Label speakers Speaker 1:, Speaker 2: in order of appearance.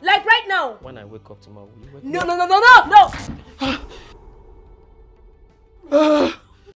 Speaker 1: Like right now.
Speaker 2: When I wake up tomorrow, will you wake
Speaker 1: No,
Speaker 2: me
Speaker 1: no, no, no, no, no.
Speaker 2: no!